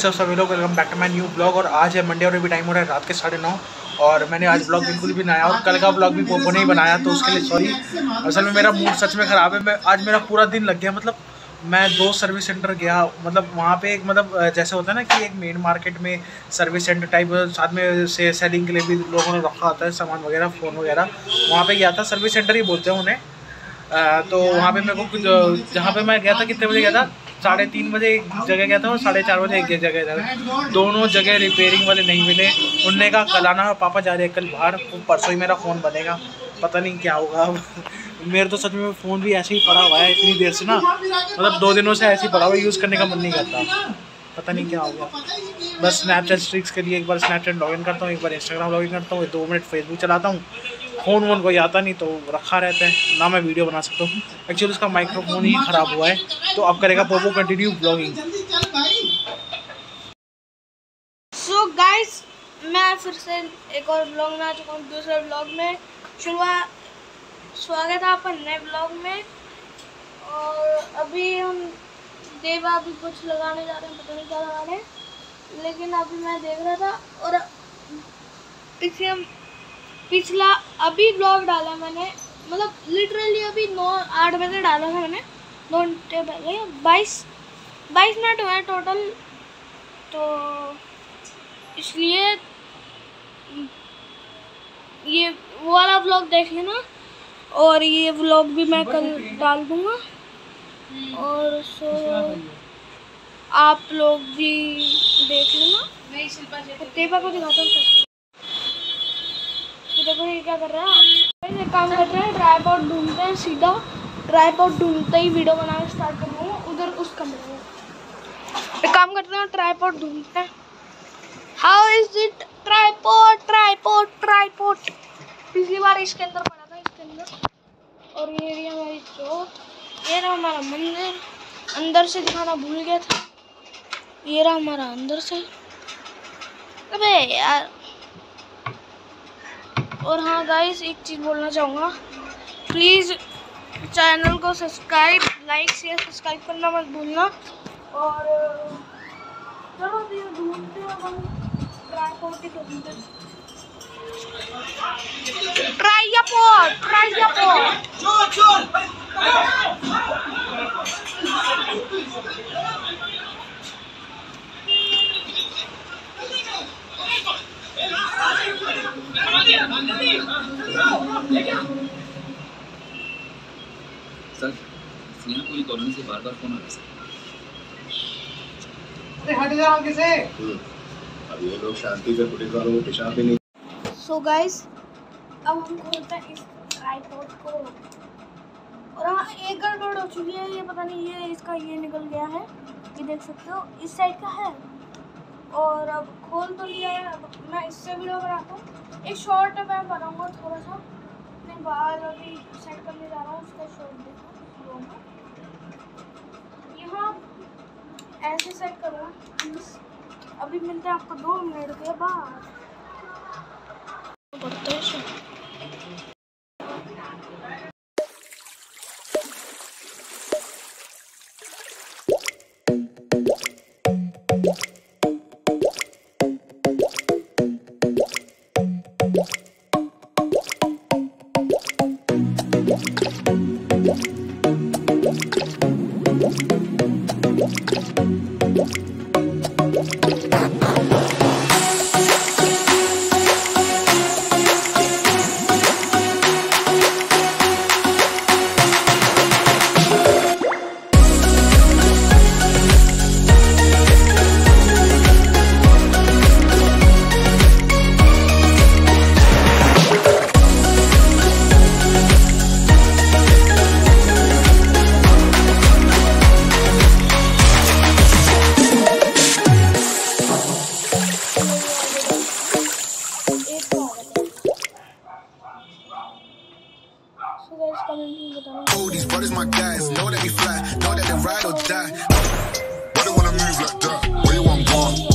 सब सभी लोग welcome back to my new blog और आज है मंडे और अभी टाइम हो रहा है रात के साढ़े नौ और मैंने आज ब्लॉग बिल्कुल भी बनाया और कल का ब्लॉग भी पोपो नहीं बनाया तो उसके लिए सॉरी असल में मेरा मूड सच में ख़राब है, मैं आज मेरा पूरा दिन लग गया मतलब मैं दो सर्विस सेंटर गया मतलब वहाँ पे एक मतलब जैसे होता है ना कि एक मेन मार्केट में सर्विस सेंटर टाइप साथ में से सेलिंग के लिए भी लोगों ने रखा होता है, सामान वगैरह फ़ोन वगैरह, वहाँ पे गया था सर्विस सेंटर ही बोलते हैं उन्हें। तो वहाँ पे मेरे को जहाँ पे मैं गया था, कितने बजे गया था? साढ़े तीन बजे एक जगह गया था और साढ़े चार बजे एक जगह गया था दोनों जगह रिपेयरिंग वाले नहीं मिले। उनने कहा, कल आना, पापा जा रहे हैं, कल बाहर परसों ही मेरा फ़ोन बनेगा। पता नहीं क्या होगा अब। मेरे तो सच में फ़ोन भी ऐसे ही पड़ा हुआ है इतनी देर से ना। मतलब दो दिनों से ऐसे ही पड़ा हुआ यूज़ करने का मन नहीं करता। पता नहीं क्या होगा। बस स्नैपचैट स्ट्रिक्स के लिए एक बार स्नैपचैट लॉगिन करता हूँ, एक बार इंस्टाग्राम लॉगिन करता हूँ दो मिनट फेसबुक चलाता हूँ। फ़ोन वोन कोई आता नहीं तो रखा रहता है। ना मैं वीडियो बना सकता हूँ। एक्चुअली उसका माइक्रोफोन ही ख़राब हुआ है। तो अब करेगा पोपो कंटिन्यू ब्लॉगिंग सो गाइस मैं फिर से एक और ब्लॉग में आ चुका हूँ। दूसरे ब्लॉग में शुरुआत स्वागत है आपका नए ब्लॉग में। और अभी हम देवा भी कुछ लगाने जा रहे हैं, पता नहीं क्या लगा रहे हैं। लेकिन अभी मैं देख रहा था और इसे हम पिछला अभी ब्लॉग डाला मैंने मतलब लिटरली अभी नौ आठ बजे डाला था मैंने नौ घंटे पहले बाईस बाईस मिनट हुए टोटल तो इसलिए ये वो वाला ब्लॉग देख लेना और ये ब्लॉग भी मैं कल डाल दूँगा और सो आप लोग भी देख लेना। मैं को दिखाता हूँ। देखो ये क्या कर रहा है? ये काम कर रहे हैं ट्राईपॉड ढूंढते हैं सीधा। ट्राईपॉड ढूंढते ही वीडियो बनाना स्टार्ट कर दूँगा उधर उस कमरे में। एक काम करते हैं ट्राईपॉड ढूंढते हैं। How is it tripod tripod tripod पिछली बार इसके अंदर पड़ा था, इसके अंदर। और ये रही हमारी चौक ये रहा हमारा मंदिर। अंदर से दिखाना भूल गया था। ये रहा हमारा अंदर से। अबे यार। और हाँ गाइस एक चीज़ बोलना चाहूँगा। प्लीज़ चैनल को सब्सक्राइब लाइक शेयर सब्सक्राइब करना मत भूलना। और, चलो ढूंढते हम ट्राईपोर्ट सर सियाह कोई कॉलोनी से बार बार फ़ोन आ रहा है हट जा आगे अब ये लोग शांति से पुलिस वालों को पेशाब भी नहीं। सो गाइस अब हम खोलते हैं इस ट्राइपॉड को। और हाँ एक गड़बड़ हो चुकी है ये पता नहीं ये इसका ये निकल गया है। ये देख सकते हो इस साइड का है। और अब खोल तो लिया है, अब मैं इससे वीडियो बनाता हूँ। एक शॉर्ट मैं बनाऊँगा थोड़ा सा अपने बाल अभी सेट करने जा रहा हूँ, उसका शॉर्ट देखो यहाँ ऐसे सेट करूँगा अभी मिलते हैं आपको दो मिनट के बाद। All these brothers my guys, know that we fly, know that they ride or die. Why do you wanna move like that? Where you want gone?